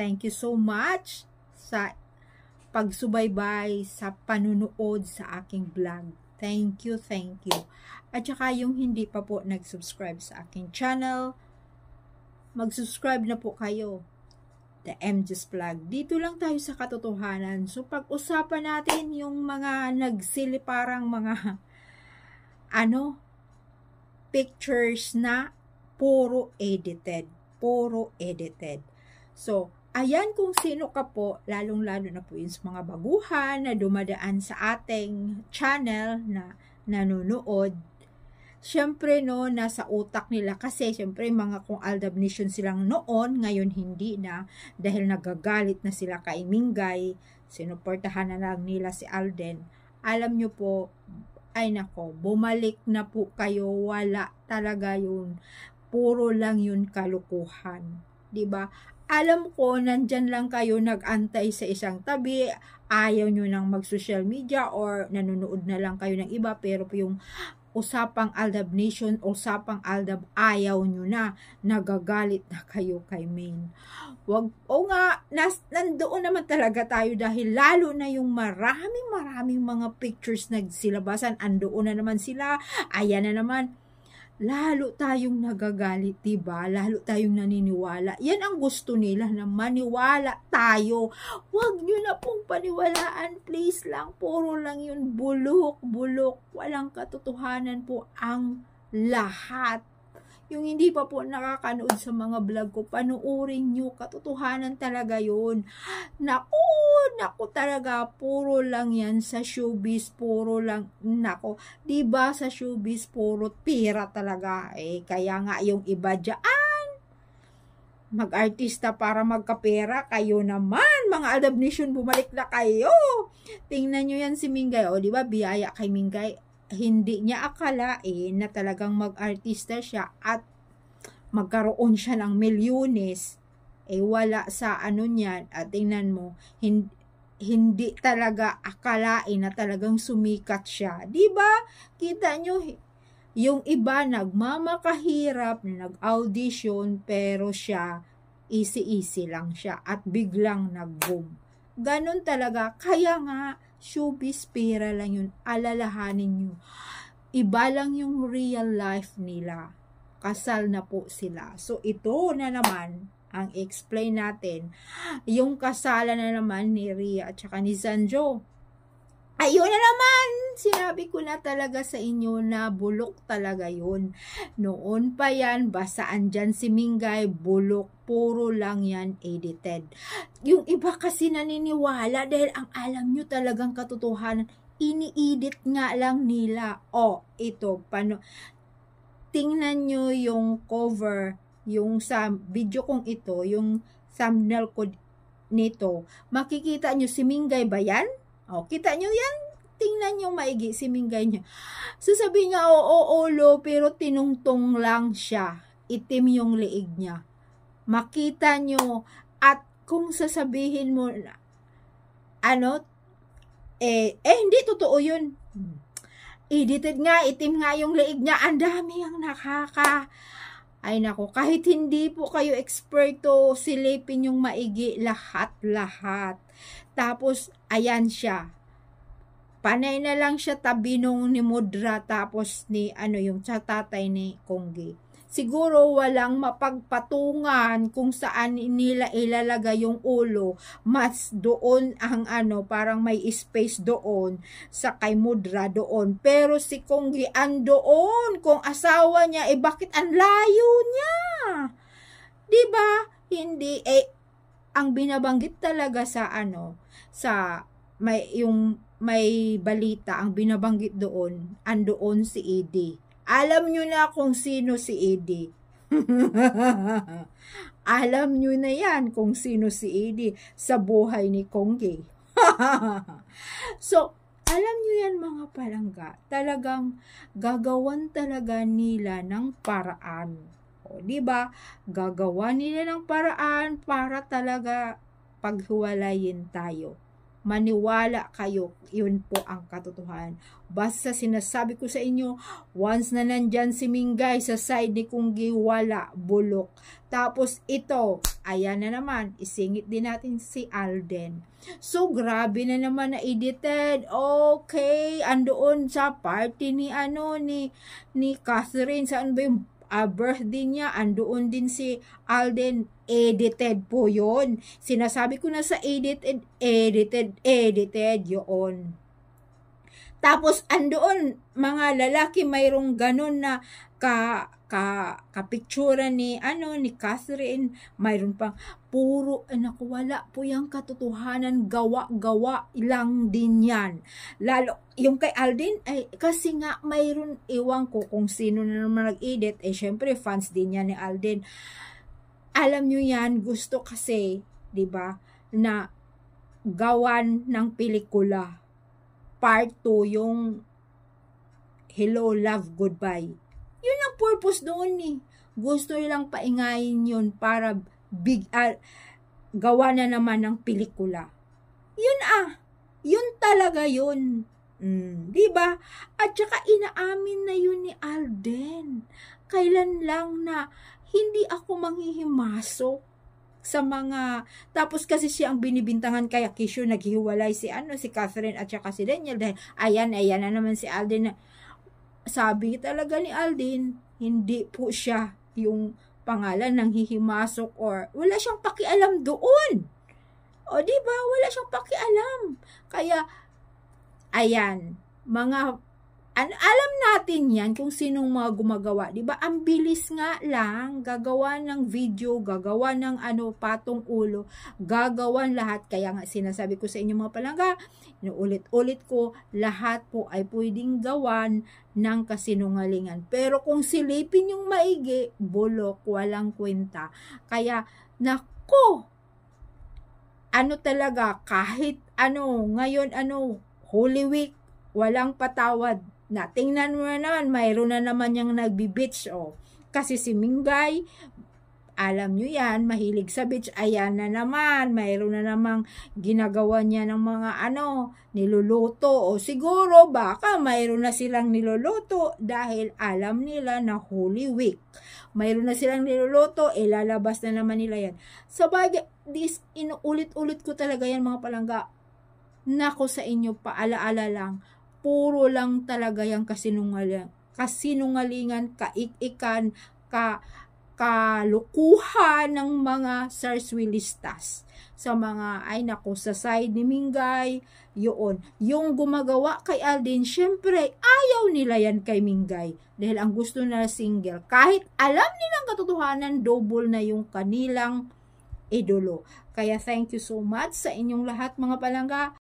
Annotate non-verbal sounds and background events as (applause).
thank you so much sa pagsubaybay sa panunood sa aking vlog. Thank you, thank you. At saka yung hindi pa po nag-subscribe sa aking channel, mag-subscribe na po kayo. The MJ's Vlog. Dito lang tayo sa katotohanan. So, pag-usapan natin yung mga nagsili parang mga (laughs) ano, pictures na puro edited. Puro edited. So, ayan kung sino ka po, lalong-lalo na po yung mga baguhan na dumadaan sa ating channel na nanonood syempre no, nasa utak nila kasi syempre mga kung aldabnation silang noon, ngayon hindi na dahil nagagalit na sila kay Mingay, sinuportahan na lang nila si Alden. Alam nyo po, ay nako, bumalik na po kayo, wala talaga yun. Puro lang yun kalukuhan. 'di ba? Alam ko, nandyan lang kayo nag-antay sa isang tabi, ayaw nyo nang mag-social media or nanonood na lang kayo ng iba, pero yung usapang Aldab Nation, usapang Aldab, ayaw nyo na, nagagalit na kayo kay Maine. Wag, o nga, nas, nandoon naman talaga tayo dahil lalo na yung maraming maraming mga pictures nagsilabasan, andoon na naman sila, ayan na naman, lalo tayong nagagalit, diba? Lalo tayong naniniwala. Yan ang gusto nila na maniwala tayo. Huwag nyo na pong paniwalaan, please lang. Puro lang yun, bulok, bulok. Walang katotohanan po ang lahat. Yung hindi pa po nakakanood sa mga vlog ko, panuorin nyo, katotohanan talaga yun. Naku, naku talaga, puro lang yan sa showbiz, puro lang, naku, ba sa showbiz, puro pira talaga. Eh, kaya nga yung iba dyan, mag-artista para magkapera, kayo naman, mga adabnation, bumalik na kayo. Tingnan nyo yan si Mingay, o di ba, biyaya kay Mingay, hindi niya akalain na talagang mag-artista siya at magkaroon siya ng milyones, eh wala sa ano niyan, at tingnan mo, hindi, hindi talaga akalain na talagang sumikat siya. 'Di ba? Kita nyo, yung iba nagmamakahirap na nag-audition pero siya easy-easy lang siya at biglang nag-boom. Ganon talaga. Kaya nga, showbiz pera lang yun. Alalahanin nyo. Iba lang yung real life nila. Kasal na po sila. So, ito na naman ang explain natin. Yung kasalan na naman ni Ria at saka ni Sanjo. Ayun na naman! Sinabi ko na talaga sa inyo na bulok talaga yun. Noon pa yan, basaan dyan si Mingay, bulok, puro lang yan edited. Yung iba kasi naniniwala dahil ang alam nyo talagang katotohanan, ini-edit nga lang nila. O, oh, ito, pano, tingnan nyo yung cover, yung sa video kong ito, yung thumbnail ko nito, makikita nyo si Mingay ba yan? O, kita nyo yan? Tingnan nyo maigi si Mingay niya. Sasabihin niya, oo, olo, pero tinungtong lang siya. Itim yung liig niya. Makita nyo, at kung sasabihin mo, ano, eh, eh, hindi totoo yun. Edited nga, itim nga yung liig niya. Ang dami ang nakaka ay nako, kahit hindi po kayo eksperto, silipin yung maigi lahat-lahat. Tapos, ayan siya. Panay na lang siya tabi nung ni Mudra tapos ni ano yung sa tatay ni Konggi siguro walang mapagpatungan kung saan nila ilalagay yung ulo. Mas doon ang ano, parang may space doon sa kay Mudra doon. Pero si Konggi andoon kung asawa niya, eh bakit ang layo niya? 'Di ba? Hindi eh ang binabanggit talaga sa ano sa may yung may balita ang binabanggit doon andoon si Eddie alam nyo na kung sino si Eddie. (laughs) Alam nyo na yan kung sino si Eddie sa buhay ni Kongge. (laughs) so, alam nyo yan mga palangga, talagang gagawan talaga nila ng paraan. O, di ba? Gagawa nila ng paraan para talaga paghiwalayin tayo. Maniwala kayo. Yun po ang katotohanan. Basta sinasabi ko sa inyo, once na nandyan si Mingay sa side ni Kunggi, wala, bulok. Tapos ito, ayan na naman, isingit din natin si Alden. So, grabe na naman na edited. Okay, andoon sa party ni ano, ni, ni Catherine, saan ba yung uh, birthday niya, andoon din si Alden, edited po yon Sinasabi ko na sa edited, edited, edited yun. Tapos andoon mga lalaki mayroong ganun na ka ka kapictura ni ano ni Catherine. Mayroon pang puro anak wala po yung katotohanan. Gawa-gawa lang din yan. Lalo yung kay Alden ay kasi nga mayroon iwan ko kung sino na naman nag-edit eh syempre fans din yan ni Alden alam nyo yan gusto kasi 'di ba na gawan ng pelikula. Part 2 yung hello, love, goodbye. Purpose doon ni. Eh. Gusto nilang paingayin yun para big, uh, gawa na naman ng pelikula. Yun ah. Yun talaga yun. Mm, 'di ba? At saka inaamin na yun ni Alden. Kailan lang na hindi ako manghihimasok sa mga tapos kasi siya ang binibintangan kaya Kisho naghihiwalay si ano si Catherine at saka si Daniel dahil ayan ayan na naman si Alden sabi talaga ni Alden hindi po siya yung pangalan ng hihimasok or wala siyang pakialam doon. O di ba? Wala siyang pakialam. Kaya ayan mga An alam natin yan kung sinong mga gumagawa, 'di ba? Ang bilis nga lang gagawa ng video, gagawa ng ano patong ulo, gagawan lahat. Kaya nga sinasabi ko sa inyo mga palangga, inuulit-ulit ko, lahat po ay pwedeng gawan ng kasinungalingan. Pero kung silipin yung maigi, bulok, walang kwenta. Kaya, nako, ano talaga, kahit ano, ngayon ano, Holy Week, walang patawad na tingnan mo na naman, mayroon na naman yung nagbi-beach, oh. Kasi si Mingay, alam nyo yan, mahilig sa beach, ayan na naman, mayroon na namang ginagawa niya ng mga ano, niluluto, o siguro baka mayroon na silang niluluto dahil alam nila na Holy Week. Mayroon na silang niluluto, ilalabas na naman nila yan. Sa bagay, this, inuulit-ulit ko talaga yan mga palangga, nako sa inyo, paalaala lang, puro lang talaga yung kasinungalingan, kasinungalingan, kaikikan, ka, kalukuhan ng mga sarswilistas sa mga ay nako sa side ni Mingay yun. Yung gumagawa kay Alden syempre ayaw nila yan kay Mingay. Dahil ang gusto na single. Kahit alam nilang katotohanan double na yung kanilang idolo. Kaya thank you so much sa inyong lahat mga palangga